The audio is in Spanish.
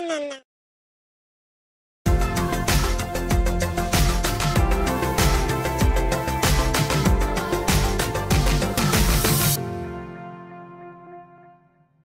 na, na, na.